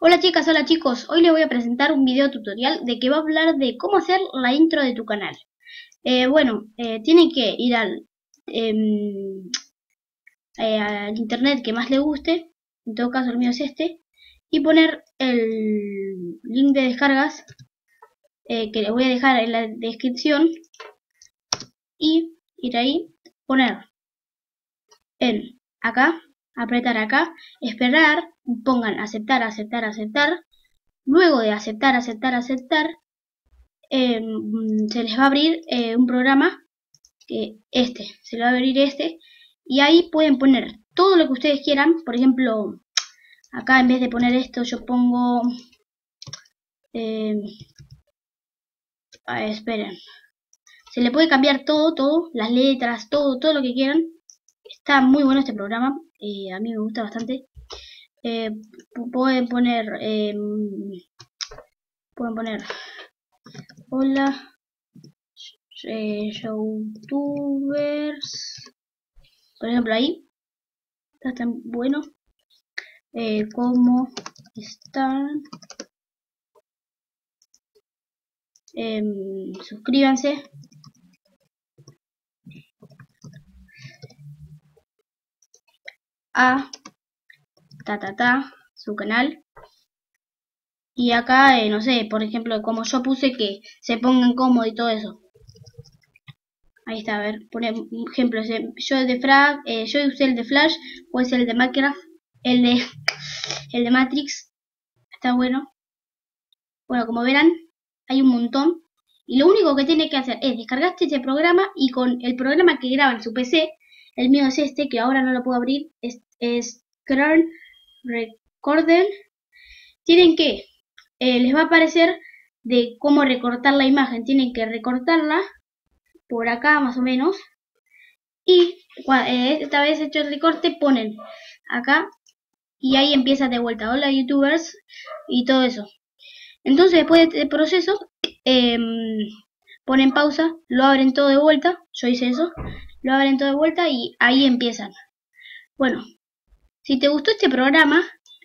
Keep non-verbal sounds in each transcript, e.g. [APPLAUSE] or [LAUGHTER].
Hola chicas, hola chicos, hoy les voy a presentar un video tutorial de que va a hablar de cómo hacer la intro de tu canal. Eh, bueno, eh, tienen que ir al, em, eh, al internet que más le guste, en todo caso el mío es este, y poner el link de descargas que les voy a dejar en la descripción y ir ahí, poner en acá apretar acá, esperar, pongan aceptar, aceptar, aceptar. Luego de aceptar, aceptar, aceptar, em, se les va a abrir eh, un programa, que este, se le va a abrir este, y ahí pueden poner todo lo que ustedes quieran. Por ejemplo, acá en vez de poner esto, yo pongo... Eh, esperen. Se le puede cambiar todo, todo, las letras, todo, todo lo que quieran. Está muy bueno este programa, eh, a mí me gusta bastante. Eh, pueden poner, eh, pueden poner, hola, youtubers, por ejemplo ahí, está tan bueno, cómo están, em, suscríbanse a ta ta ta su canal. Y acá eh, no sé por ejemplo como yo puse que se pongan cómodo y todo eso. Ahí está a ver por ejemplo yo de frag eh, yo usé el de flash puede ser el de minecraft el de [LAUGHS] el de matrix está bueno. Bueno como verán hay un montón. Y lo único que tiene que hacer es descargarte ese programa y con el programa que graba en su PC el mío es este que ahora no lo puedo abrir Scroll Recorder, tienen que, eh, les va a aparecer de cómo recortar la imagen, tienen que recortarla por acá más o menos. Y eh, esta vez hecho el recorte ponen acá y ahí empieza de vuelta. Hola youtubers y todo eso. Entonces después de este proceso em, ponen pausa lo abren todo de vuelta. Yo hice eso. Lo abren todo de vuelta y ahí empiezan. Bueno si te gustó este programa,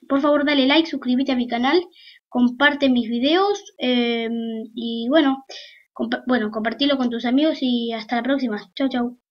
por favor dale like, suscríbete a mi canal, comparte mis videos em, y bueno, bueno, compartilo con tus amigos y hasta la próxima. Chau, chau.